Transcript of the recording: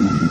Mm-hmm.